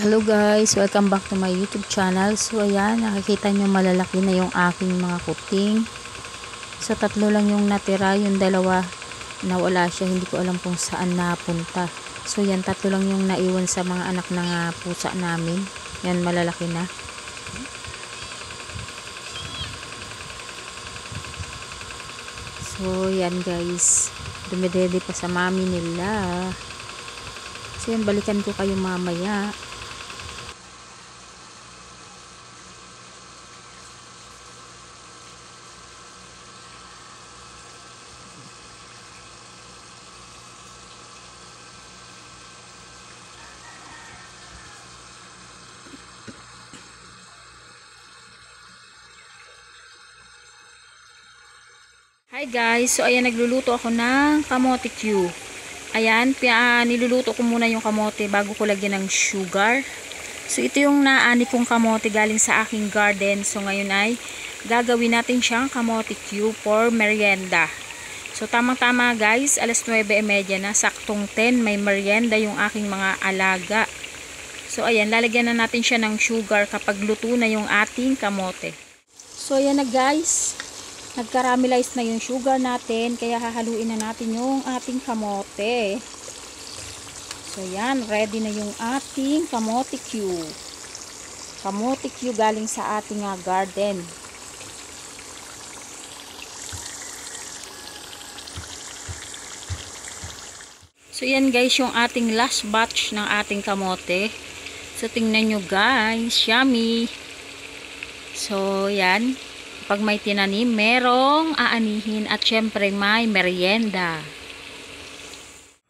Hello guys, welcome back to my YouTube channel. So ayan, nakikita nyo malalaki na yung aking mga kuting. So tatlo lang yung natira, yung dalawa nawala siya, hindi ko alam kung saan napunta. So yan, tatlo lang yung naiwan sa mga anak ng ah, pusa namin. Yan, malalaki na. So yan guys, dumidede pa sa mami nila. So yan, balikan ko kayo mamaya. Hi guys, so ayan nagluluto ako ng kamote Q. Ayan, pia, niluluto ko muna yung kamote bago ko lagyan ng sugar. So ito yung naani kong kamote galing sa aking garden. So ngayon ay gagawin natin siyang kamote Q for merienda. So tamang tama guys, alas 9.30 na, saktong 10 may merienda yung aking mga alaga. So ayan, lalagyan na natin siya ng sugar kapag luto na yung ating kamote. So ayan na guys, nag-caramelize na yung sugar natin kaya hahaluin na natin yung ating kamote. So yan ready na yung ating kamote Q kamote Q galing sa ating ah, garden. So yan guys yung ating last batch ng ating kamote. So tingnan nyo guys yummy. So yan pag may tinanim, merong aanihin at syempre may merienda.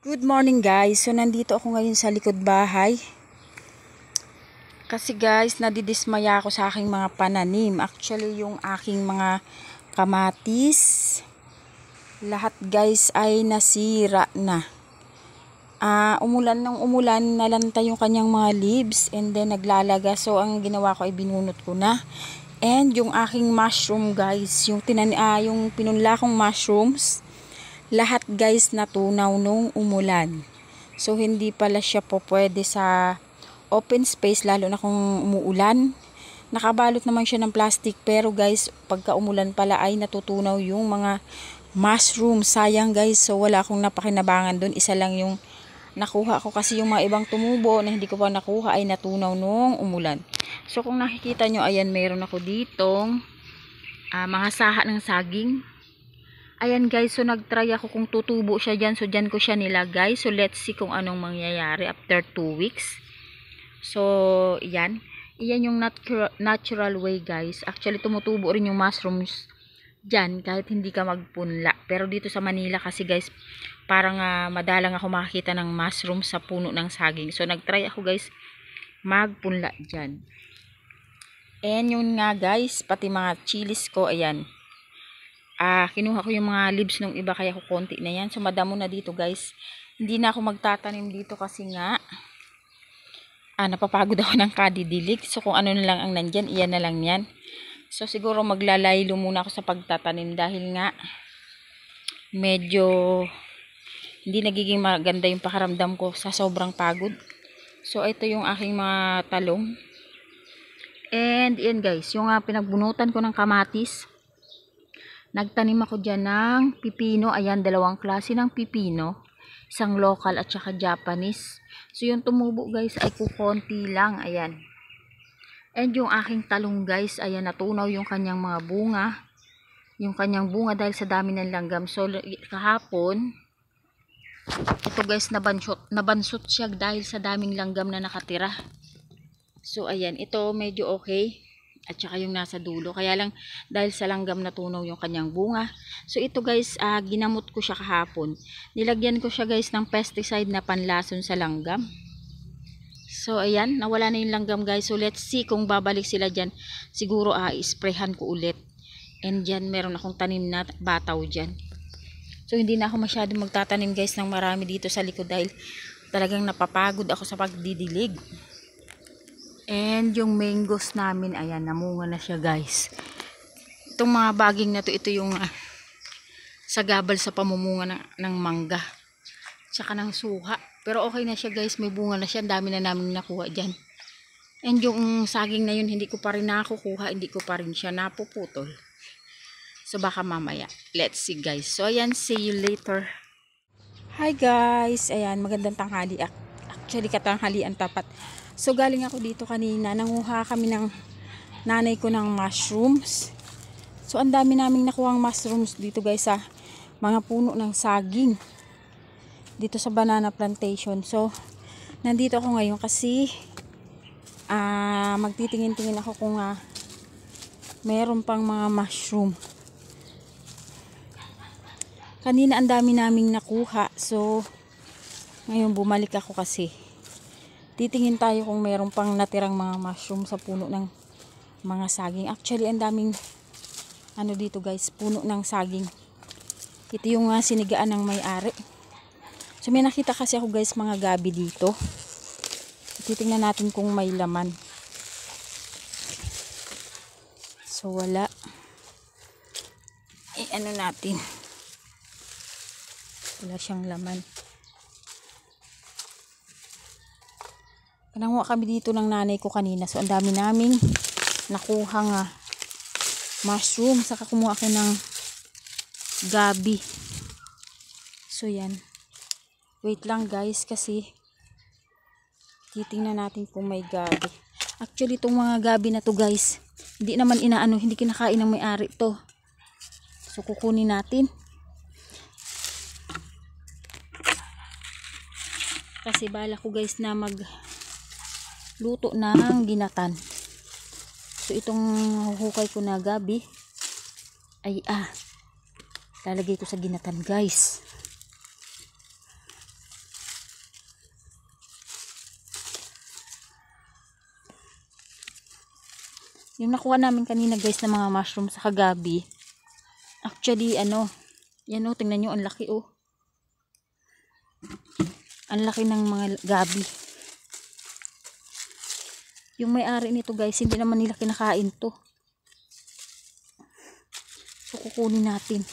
Good morning guys. So nandito ako ngayon sa likod bahay. Kasi guys, nadidismaya ako sa aking mga pananim. Actually, yung aking mga kamatis, lahat guys ay nasira na. Uh, umulan ng umulan, nalanta yung kanyang mga leaves and then naglalaga. So ang ginawa ko ay binunot ko na. And yung aking mushroom guys, yung, tinan uh, yung pinunla kong mushrooms, lahat guys natunaw nung umulan. So hindi pala siya po pwede sa open space lalo na kung umuulan. Nakabalot naman siya ng plastic pero guys pagka umulan pala ay natutunaw yung mga mushroom. Sayang guys so wala akong napakinabangan doon. Isa lang yung nakuha ko kasi yung mga ibang tumubo na hindi ko pa nakuha ay natunaw nung umulan. So kung nakikita nyo, ayan meron ako ditong uh, mga saha ng saging. Ayan guys, so nagtry ako kung tutubo siya dyan. So dyan ko siya nilagay. So let's see kung anong mangyayari after 2 weeks. So yan. Iyan yung natural, natural way guys. Actually tumutubo rin yung mushrooms dyan kahit hindi ka magpunla. Pero dito sa Manila kasi guys, parang uh, madalang ako makakita ng mushroom sa puno ng saging. So nagtry ako guys magpunla dyan. And yun nga guys, pati mga chilis ko, ayan. Ah, kinuha ko yung mga leaves nung iba kaya ko konti na yan. So madamo na dito guys. Hindi na ako magtatanim dito kasi nga ah, napapagod ako ng kadidilig. So kung ano na lang ang nandyan, iyan na lang yan. So siguro maglalaylo muna ako sa pagtatanim dahil nga medyo hindi nagiging maganda yung pakaramdam ko sa sobrang pagod. So ito yung aking mga talong. And yan guys, yung uh, pinagbunutan ko ng kamatis. Nagtanim ako dyan ng pipino. Ayan, dalawang klase ng pipino. Isang local at saka Japanese. So yung tumubo guys ay kukonti lang. Ayan. And yung aking talong guys, ayan natunaw yung kanyang mga bunga. Yung kanyang bunga dahil sa dami ng langgam. So kahapon, ito guys nabansot, nabansot siya dahil sa daming langgam na nakatira. So ayan, ito medyo okay at saka yung nasa dulo. Kaya lang dahil sa langgam natunaw yung kanyang bunga. So ito guys, uh, ginamot ko siya kahapon. Nilagyan ko siya guys ng pesticide na panlason sa langgam. So ayan, nawala na yung langgam guys. So let's see kung babalik sila dyan. Siguro uh, isprayhan ko ulit. And dyan meron akong tanim na bataw dyan. So hindi na ako masyadong magtatanim guys ng marami dito sa likod dahil talagang napapagod ako sa pagdidilig. And yung mangoes namin, ayan, namunga na siya guys. Itong mga baging na to, ito yung uh, sagabal sa pamumunga ng, ng mangga. Tsaka ng suha. Pero okay na siya guys, may bunga na siya. Dami na namin nakuha dyan. And yung saging na yun, hindi ko pa rin nakukuha, hindi ko pa rin siya napuputol. So baka mamaya. Let's see guys. So ayan, see you later. Hi guys. Ayan, magandang tanghali. Ac- Actually, katanghalian tapat. So galing ako dito kanina. Nanguha kami ng nanay ko ng mushrooms. So ang dami naming nakuhang mushrooms dito guys sa mga puno ng saging. Dito sa banana plantation. So nandito ako ngayon kasi ah magtitingin-tingin ako kung ah, meron pang mga mushroom. Kanina ang dami naming nakuha. So, ngayon bumalik ako kasi. Titingin tayo kung meron pang natirang mga mushroom sa puno ng mga saging. Actually, ang daming ano dito guys, puno ng saging. Ito yung uh, sinigaan ng may-ari. So, may nakita kasi ako guys mga gabi dito. Titingnan natin kung may laman. So, wala. Eh, ano natin. Wala siyang laman. Nanguha kami dito ng nanay ko kanina. So, ang dami naming nakuha nga mushroom. Saka kumuha ako ng gabi. So, yan. Wait lang guys kasi titingnan natin kung may gabi. Actually, itong mga gabi na to guys, hindi naman inaano, hindi kinakain ng may-ari to. So, kukunin natin. Kasi bala ko guys na mag luto ng ginatan. So, itong hukay ko na gabi ay ah, lalagay ko sa ginatan guys. Yung nakuha namin kanina guys na mga mushroom sa kagabi. Actually, ano, yan o, tingnan nyo, ang laki o. Ang laki ng mga gabi. Yung may-ari nito guys, hindi naman nila kinakain to. So, kukunin natin.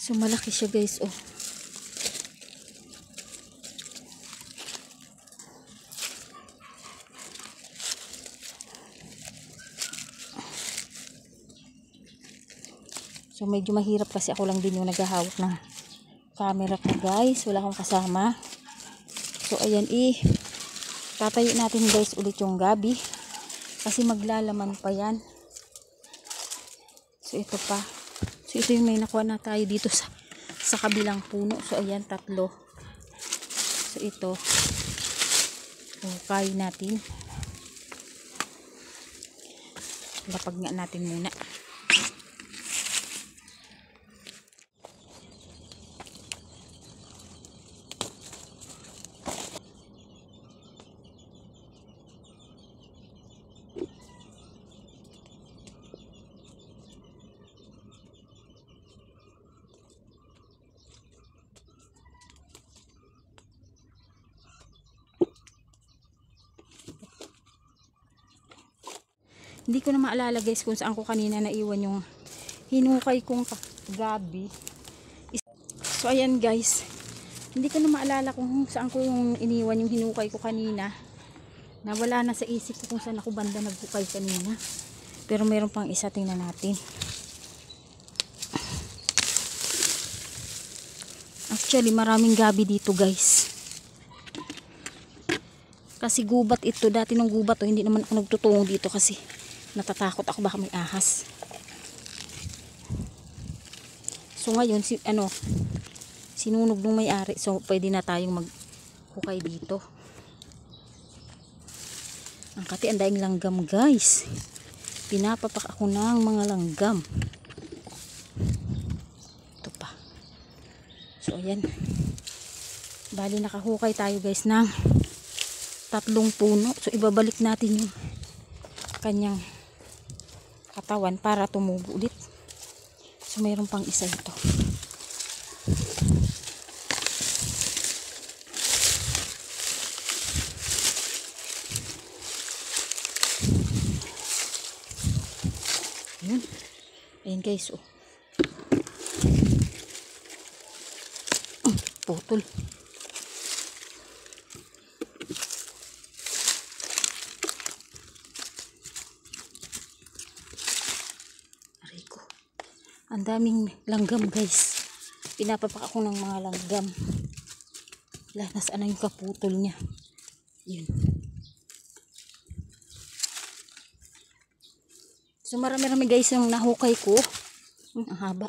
So, malaki siya guys, oh. So, medyo mahirap kasi ako lang din yung naghahawak ng camera ko guys. Wala akong kasama. So, ayan eh. Tatayo natin guys ulit yung gabi. Kasi maglalaman pa yan. So, ito pa. So, ito yung may nakuha na tayo dito sa, sa kabilang puno. So, ayan, tatlo. So, ito. Okay natin. Lapag nga natin muna. Hindi ko na maalala guys kung saan ko kanina naiwan yung hinukay kong gabi. So ayan guys. Hindi ko na maalala kung saan ko yung iniwan yung hinukay ko kanina. Nawala na sa isip ko kung saan ako banda naghukay kanina. Pero meron pang isa tingnan natin. Actually maraming gabi dito guys. Kasi gubat ito. Dati nung gubat to, hindi naman ako nagtutungo dito kasi natatakot ako baka may ahas. So ngayon, si, ano, sinunog nung may-ari. So pwede na tayong maghukay dito. Ang kati, ang daing langgam guys. Pinapapak ako ng mga langgam. Ito pa. So ayan. Bali nakahukay tayo guys ng tatlong puno. So, ibabalik natin yung kanyang katawan para tumubo ulit. So, mayroon pang isa ito. Ayan. Ayan guys, oh. Mm, putol. Putol. Ang daming langgam guys. Pinapapak ako ng mga langgam. Wala, nasaan na yung kaputol niya. Yun. So marami-rami guys yung nahukay ko. Hmm, ang haba.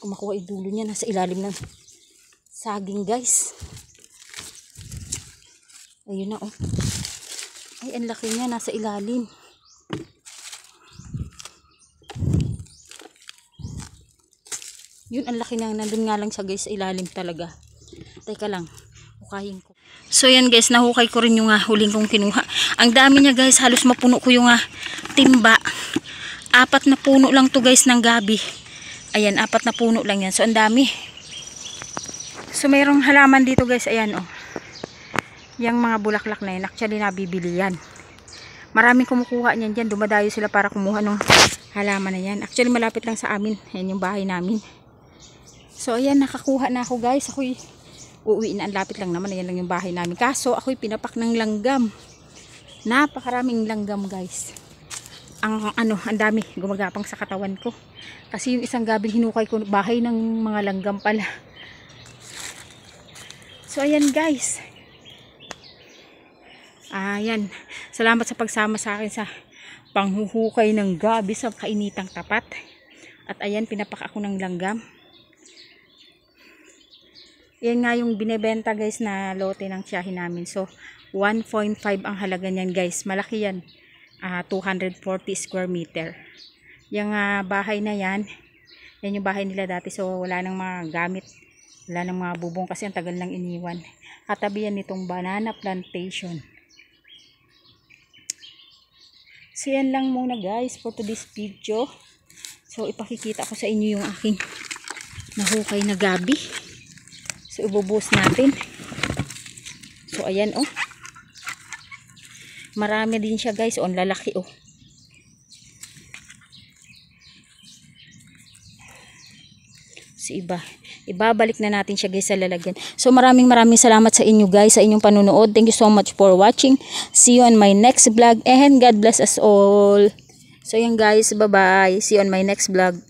Kung makuha yung dulo niya, nasa ilalim ng saging guys. Ayun na oh. Ay, ang laki niya, nasa ilalim. Yun, ang laki niya. Nandun nga lang siya guys ilalim talaga. Teka lang. Hukayin ko. So yan guys, nahukay ko rin yung uh, huling kong kinuha. Ang dami niya guys, halos mapuno ko yung uh, timba. Apat na puno lang to guys ng gabi. Ayan, apat na puno lang yan. So ang dami. So mayroong halaman dito guys, ayan oh. Yang mga bulaklak na yan, actually nabibili yan. Maraming kumukuha niyan dyan. Dumadayo sila para kumuha ng halaman na yan. Actually malapit lang sa amin. Ayan yung bahay namin. So ayan, nakakuha na ako guys. Ako'y uuwi na. Ang lapit lang naman. Ayan lang yung bahay namin. Kaso ako'y pinapak ng langgam. Napakaraming langgam guys. Ang ano, ang dami gumagapang sa katawan ko. Kasi yung isang gabing hinukay ko, bahay ng mga langgam pala. So ayan guys. Ayan. Salamat sa pagsama sa akin sa panghuhukay ng gabi sa kainitang tapat. At ayan, pinapak ako ng langgam. Yan nga yung binebenta guys na lote ng tiyahin namin. So, 1.5 ang halaga niyan guys. Malaki yan. Ah, 240 square meter. Yung ah, bahay na yan, yan yung bahay nila dati. So, wala nang mga gamit. Wala nang mga bubong kasi ang tagal nang iniwan. Katabi yan nitong banana plantation. So, yan lang muna guys for today's video. So, ipakikita ko sa inyo yung aking nahukay na gabi. So, ibubuhos natin. So, ayan oh. Marami din siya guys. Oh, lalaki oh. So, iba. Ibabalik na natin siya guys sa lalagyan. So, maraming maraming salamat sa inyo guys sa inyong panunood. Thank you so much for watching. See you on my next vlog and God bless us all. So, yan guys. Bye-bye. See you on my next vlog.